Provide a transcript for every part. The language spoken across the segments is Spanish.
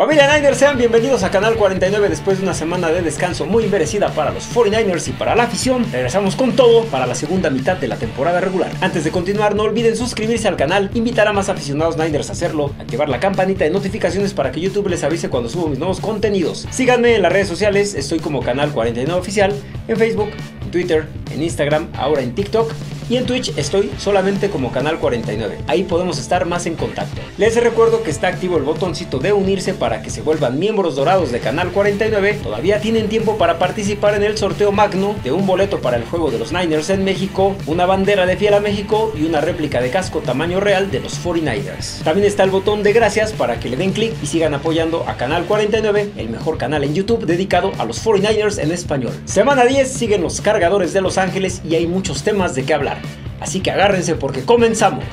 Familia Niners, sean bienvenidos a Canal 49 después de una semana de descanso muy merecida para los 49ers y para la afición. Regresamos con todo para la segunda mitad de la temporada regular. Antes de continuar, no olviden suscribirse al canal, invitar a más aficionados Niners a hacerlo, activar la campanita de notificaciones para que YouTube les avise cuando subo mis nuevos contenidos. Síganme en las redes sociales, estoy como Canal 49 Oficial, en Facebook, en Twitter, en Instagram, ahora en TikTok y en Twitch estoy solamente como Canal 49. Ahí podemos estar más en contacto. Les recuerdo que está activo el botoncito de unirse para que se vuelvan miembros dorados de Canal 49. Todavía tienen tiempo para participar en el sorteo magno de un boleto para el juego de los Niners en México, una bandera de Fiera México y una réplica de casco tamaño real de los 49ers. También está el botón de gracias para que le den clic y sigan apoyando a Canal 49, el mejor canal en YouTube dedicado a los 49ers en español. Semana 10 siguen los cargadores de Los Ángeles y hay muchos temas de qué hablar. Así que agárrense porque comenzamos.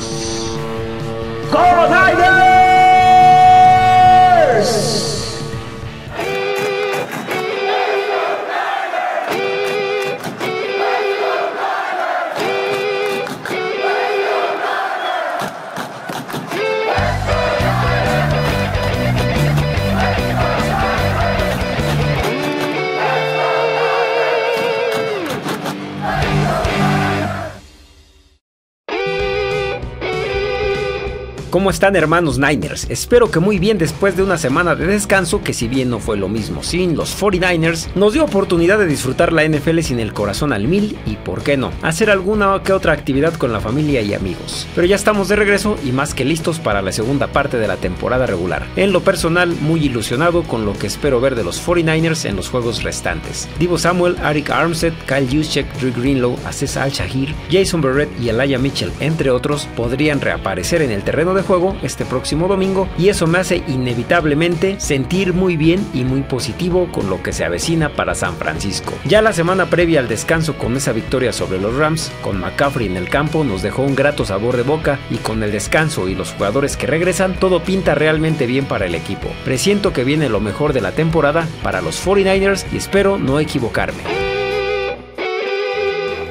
¿Cómo están hermanos Niners? Espero que muy bien después de una semana de descanso que si bien no fue lo mismo sin los 49ers, nos dio oportunidad de disfrutar la NFL sin el corazón al mil y por qué no, hacer alguna que otra actividad con la familia y amigos. Pero ya estamos de regreso y más que listos para la segunda parte de la temporada regular. En lo personal, muy ilusionado con lo que espero ver de los 49ers en los juegos restantes. Divo Samuel, Arik Armstead, Kyle Juszczyk, Drew Greenlow, Aziz Al-Shahir, Jason Barrett y Elijah Mitchell, entre otros, podrían reaparecer en el terreno de juego este próximo domingo y eso me hace inevitablemente sentir muy bien y muy positivo con lo que se avecina para San Francisco. Ya la semana previa al descanso con esa victoria sobre los Rams, con McCaffrey en el campo nos dejó un grato sabor de boca y con el descanso y los jugadores que regresan todo pinta realmente bien para el equipo. Presiento que viene lo mejor de la temporada para los 49ers y espero no equivocarme.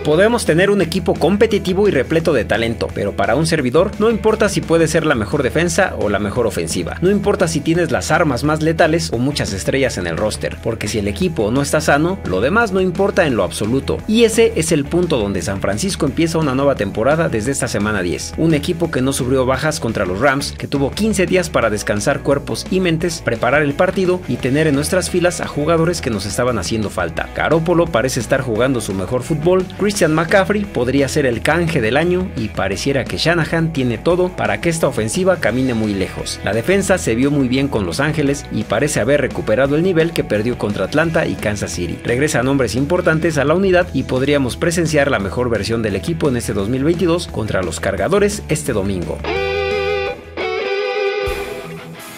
Podemos tener un equipo competitivo y repleto de talento, pero para un servidor no importa si puede ser la mejor defensa o la mejor ofensiva. No importa si tienes las armas más letales o muchas estrellas en el roster, porque si el equipo no está sano, lo demás no importa en lo absoluto. Y ese es el punto donde San Francisco empieza una nueva temporada desde esta semana 10. Un equipo que no sufrió bajas contra los Rams, que tuvo 15 días para descansar cuerpos y mentes, preparar el partido y tener en nuestras filas a jugadores que nos estaban haciendo falta. Carópolo parece estar jugando su mejor fútbol, Christian McCaffrey podría ser el canje del año y pareciera que Shanahan tiene todo para que esta ofensiva camine muy lejos. La defensa se vio muy bien con Los Ángeles y parece haber recuperado el nivel que perdió contra Atlanta y Kansas City. Regresan nombres importantes a la unidad y podríamos presenciar la mejor versión del equipo en este 2022 contra los cargadores este domingo.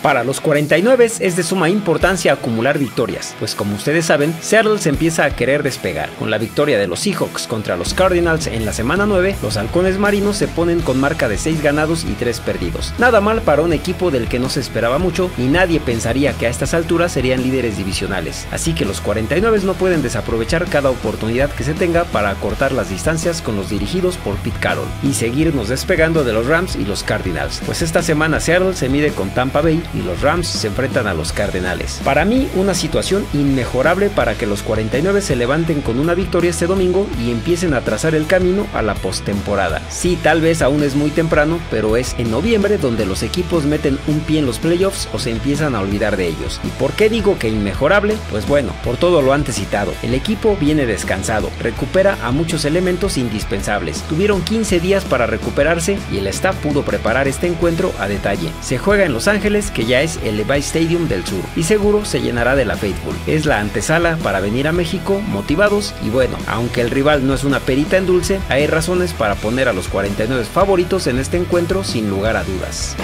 Para los 49 es de suma importancia acumular victorias, pues como ustedes saben, Seattle se empieza a querer despegar. Con la victoria de los Seahawks contra los Cardinals en la semana 9, los halcones marinos se ponen con marca de 6 ganados y 3 perdidos. Nada mal para un equipo del que no se esperaba mucho y nadie pensaría que a estas alturas serían líderes divisionales. Así que los 49 no pueden desaprovechar cada oportunidad que se tenga para acortar las distancias con los dirigidos por Pete Carroll y seguirnos despegando de los Rams y los Cardinals. Pues esta semana Seattle se mide con Tampa Bay y los Rams se enfrentan a los Cardenales. Para mí, una situación inmejorable para que los 49 se levanten con una victoria este domingo y empiecen a trazar el camino a la postemporada. Sí, tal vez aún es muy temprano, pero es en noviembre donde los equipos meten un pie en los playoffs o se empiezan a olvidar de ellos. ¿Y por qué digo que inmejorable? Pues bueno, por todo lo antes citado. El equipo viene descansado, recupera a muchos elementos indispensables. Tuvieron 15 días para recuperarse y el staff pudo preparar este encuentro a detalle. Se juega en Los Ángeles, que ya es el Levi Stadium del Sur y seguro se llenará de la Faithful. Es la antesala para venir a México motivados y bueno, aunque el rival no es una perita en dulce, hay razones para poner a los 49 favoritos en este encuentro sin lugar a dudas.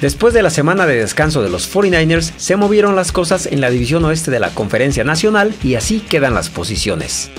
Después de la semana de descanso de los 49ers, se movieron las cosas en la división oeste de la Conferencia Nacional y así quedan las posiciones.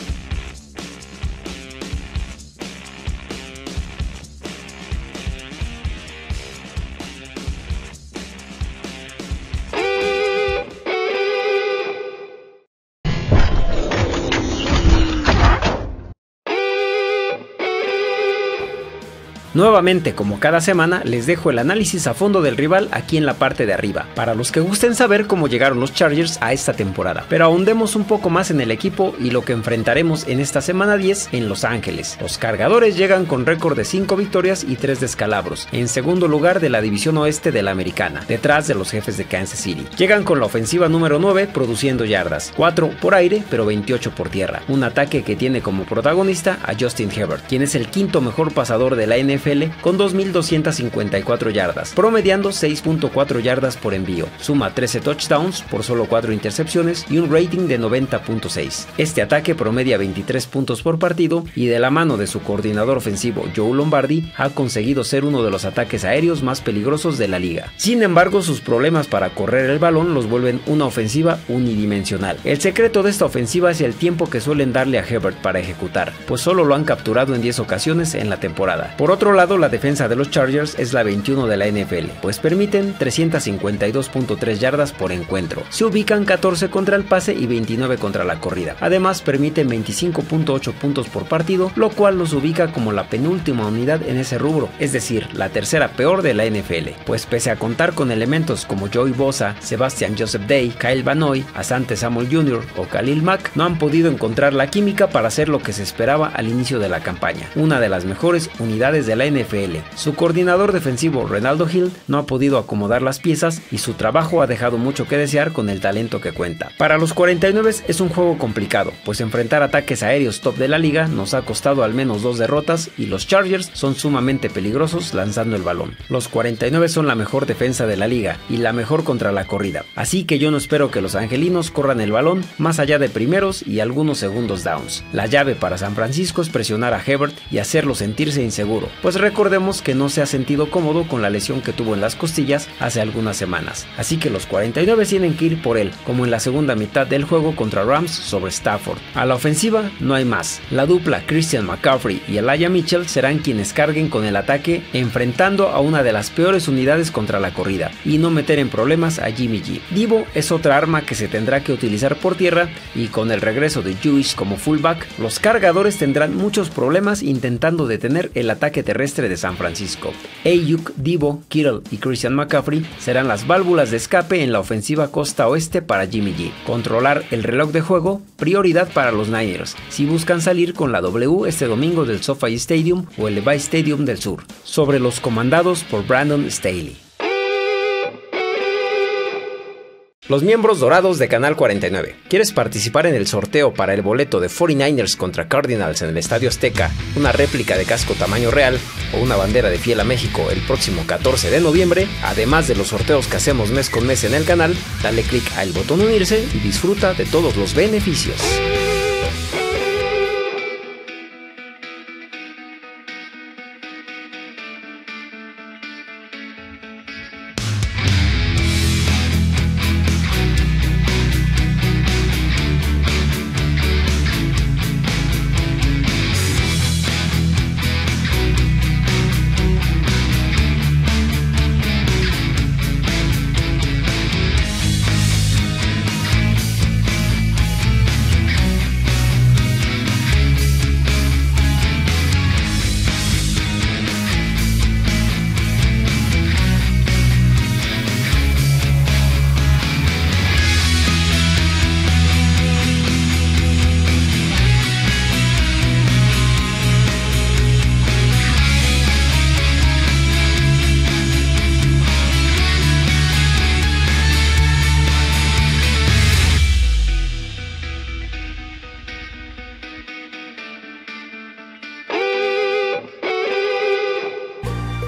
Nuevamente, como cada semana, les dejo el análisis a fondo del rival aquí en la parte de arriba, para los que gusten saber cómo llegaron los Chargers a esta temporada. Pero ahondemos un poco más en el equipo y lo que enfrentaremos en esta semana 10 en Los Ángeles. Los cargadores llegan con récord de 5 victorias y 3 descalabros, en segundo lugar de la división oeste de la americana, detrás de los jefes de Kansas City. Llegan con la ofensiva número 9 produciendo yardas, 4 por aire pero 28 por tierra. Un ataque que tiene como protagonista a Justin Herbert, quien es el quinto mejor pasador de la NFL con 2.254 yardas, promediando 6.4 yardas por envío. Suma 13 touchdowns por solo 4 intercepciones y un rating de 90.6. Este ataque promedia 23 puntos por partido y de la mano de su coordinador ofensivo Joe Lombardi ha conseguido ser uno de los ataques aéreos más peligrosos de la liga. Sin embargo, sus problemas para correr el balón los vuelven una ofensiva unidimensional. El secreto de esta ofensiva es el tiempo que suelen darle a Herbert para ejecutar, pues solo lo han capturado en 10 ocasiones en la temporada. Por otro lado, la defensa de los Chargers es la 21 de la NFL, pues permiten 352.3 yardas por encuentro. Se ubican 14 contra el pase y 29 contra la corrida. Además, permiten 25.8 puntos por partido, lo cual los ubica como la penúltima unidad en ese rubro, es decir, la tercera peor de la NFL, pues pese a contar con elementos como Joey Bosa, Sebastian Joseph Day, Kyle Banoy, Asante Samuel Jr. o Khalil Mack, no han podido encontrar la química para hacer lo que se esperaba al inicio de la campaña, una de las mejores unidades de la NFL. Su coordinador defensivo, Renaldo Hill, no ha podido acomodar las piezas y su trabajo ha dejado mucho que desear con el talento que cuenta. Para los 49 es un juego complicado, pues enfrentar ataques aéreos top de la liga nos ha costado al menos dos derrotas y los Chargers son sumamente peligrosos lanzando el balón. Los 49 son la mejor defensa de la liga y la mejor contra la corrida, así que yo no espero que los angelinos corran el balón más allá de primeros y algunos segundos downs. La llave para San Francisco es presionar a Hebert y hacerlo sentirse inseguro, pues recordemos que no se ha sentido cómodo con la lesión que tuvo en las costillas hace algunas semanas, así que los 49 tienen que ir por él, como en la segunda mitad del juego contra Rams sobre Stafford. A la ofensiva no hay más, la dupla Christian McCaffrey y Elijah Mitchell serán quienes carguen con el ataque enfrentando a una de las peores unidades contra la corrida y no meter en problemas a Jimmy G. Divo es otra arma que se tendrá que utilizar por tierra y con el regreso de Jewish como fullback, los cargadores tendrán muchos problemas intentando detener el ataque terrestre de San Francisco. Ayuk, Divo, Kittle y Christian McCaffrey serán las válvulas de escape en la ofensiva costa oeste para Jimmy G. Controlar el reloj de juego, prioridad para los Niners, si buscan salir con la W este domingo del SoFi Stadium o el Levi Stadium del sur, sobre los comandados por Brandon Staley. Los miembros dorados de Canal 49. ¿Quieres participar en el sorteo para el boleto de 49ers contra Cardinals en el Estadio Azteca, una réplica de casco tamaño real o una bandera de fiel a México el próximo 14 de noviembre? Además de los sorteos que hacemos mes con mes en el canal, dale click al botón unirse y disfruta de todos los beneficios.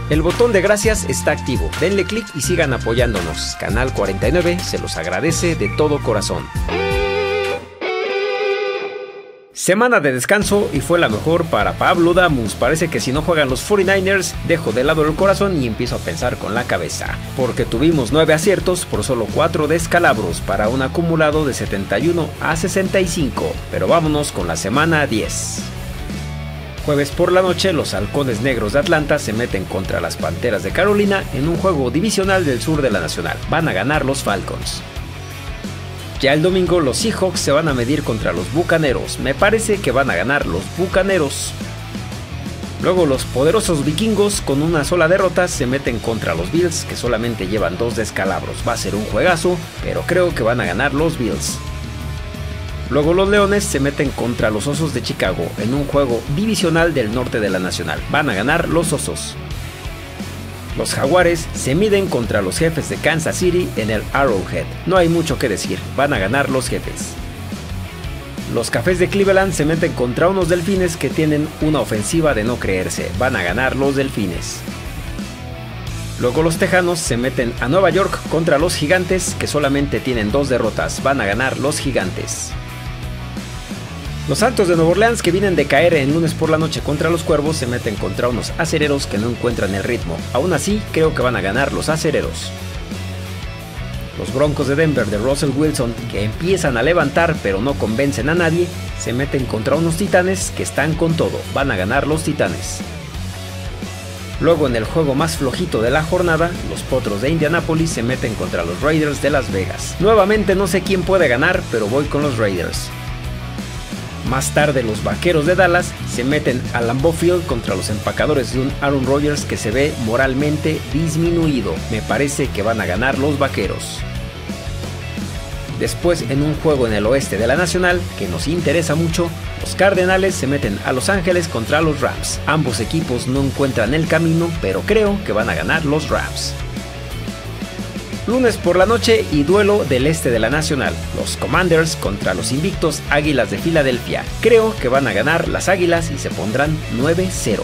El botón de gracias está activo. Denle clic y sigan apoyándonos. Canal 49 se los agradece de todo corazón. Semana de descanso y fue la mejor para Pablo Damus. Parece que si no juegan los 49ers, dejo de lado el corazón y empiezo a pensar con la cabeza. Porque tuvimos 9 aciertos por solo 4 descalabros para un acumulado de 71 a 65. Pero vámonos con la semana 10. Jueves por la noche, los halcones negros de Atlanta se meten contra las Panteras de Carolina en un juego divisional del sur de la Nacional. Van a ganar los Falcons. Ya el domingo los Seahawks se van a medir contra los Bucaneros. Me parece que van a ganar los Bucaneros. Luego los poderosos vikingos con una sola derrota se meten contra los Bills que solamente llevan dos descalabros. Va a ser un juegazo, pero creo que van a ganar los Bills. Luego los Leones se meten contra los Osos de Chicago en un juego divisional del norte de la Nacional. Van a ganar los Osos. Los Jaguares se miden contra los jefes de Kansas City en el Arrowhead. No hay mucho que decir, van a ganar los jefes. Los Cafés de Cleveland se meten contra unos Delfines que tienen una ofensiva de no creerse. Van a ganar los Delfines. Luego los Tejanos se meten a Nueva York contra los Gigantes que solamente tienen dos derrotas. Van a ganar los Gigantes. Los Santos de Nueva Orleans que vienen de caer en lunes por la noche contra los Cuervos se meten contra unos acereros que no encuentran el ritmo. Aún así, creo que van a ganar los acereros. Los Broncos de Denver de Russell Wilson, que empiezan a levantar pero no convencen a nadie, se meten contra unos Titanes que están con todo. Van a ganar los Titanes. Luego en el juego más flojito de la jornada, los Potros de Indianapolis se meten contra los Raiders de Las Vegas. Nuevamente no sé quién puede ganar, pero voy con los Raiders. Más tarde los Vaqueros de Dallas se meten a Lambeau Field contra los empacadores de un Aaron Rodgers que se ve moralmente disminuido. Me parece que van a ganar los Vaqueros. Después, en un juego en el oeste de la Nacional, que nos interesa mucho, los Cardenales se meten a Los Ángeles contra los Rams. Ambos equipos no encuentran el camino, pero creo que van a ganar los Rams. Lunes por la noche y duelo del este de la Nacional. Los Commanders contra los invictos Águilas de Filadelfia. Creo que van a ganar las Águilas y se pondrán 9-0.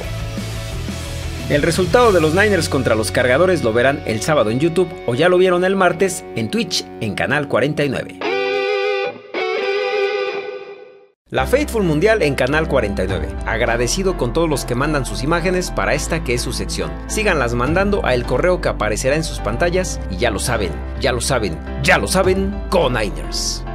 El resultado de los Niners contra los Cargadores lo verán el sábado en YouTube o ya lo vieron el martes en Twitch en Canal 49. La Faithful Mundial en Canal 49. Agradecido con todos los que mandan sus imágenes para esta que es su sección. Síganlas mandando a el correo que aparecerá en sus pantallas y ya lo saben, ya lo saben, ya lo saben, con Niners.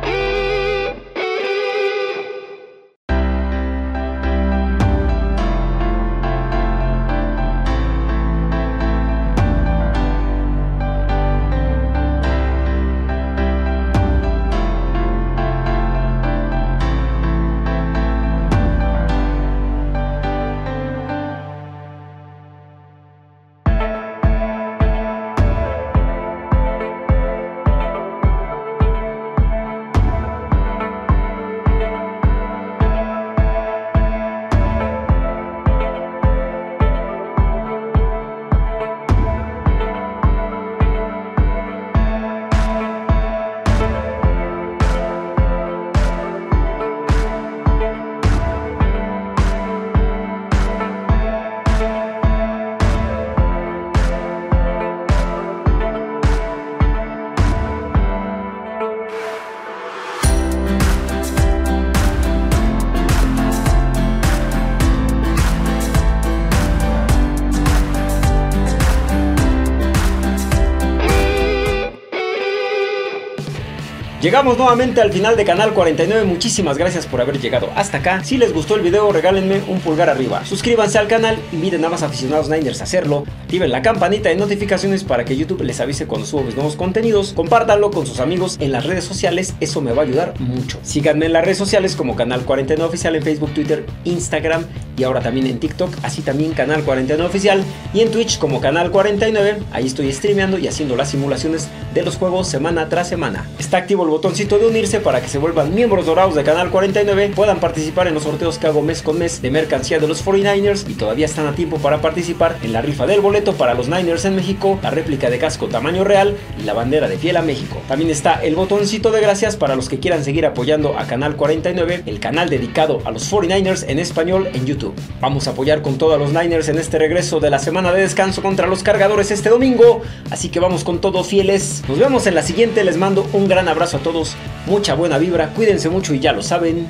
Llegamos nuevamente al final de Canal 49, muchísimas gracias por haber llegado hasta acá. Si les gustó el video, regálenme un pulgar arriba. Suscríbanse al canal, inviten a más aficionados Niners a hacerlo. Activen la campanita de notificaciones para que YouTube les avise cuando subo mis nuevos contenidos. Compártanlo con sus amigos en las redes sociales, eso me va a ayudar mucho. Síganme en las redes sociales como Canal 49 Oficial en Facebook, Twitter, Instagram y ahora también en TikTok, así también Canal 49 Oficial y en Twitch como Canal 49. Ahí estoy streameando y haciendo las simulaciones de los juegos semana tras semana. Está activo el botoncito de unirse para que se vuelvan miembros dorados de Canal 49, puedan participar en los sorteos que hago mes con mes de mercancía de los 49ers y todavía están a tiempo para participar en la rifa del boleto para los Niners en México, la réplica de casco tamaño real y la bandera de fiel a México. También está el botoncito de gracias para los que quieran seguir apoyando a Canal 49, el canal dedicado a los 49ers en español en YouTube. Vamos a apoyar con todos los Niners en este regreso de la semana de descanso contra los cargadores este domingo, así que vamos con todo fieles. Nos vemos en la siguiente, les mando un gran abrazo todos mucha buena vibra, cuídense mucho y ya lo saben.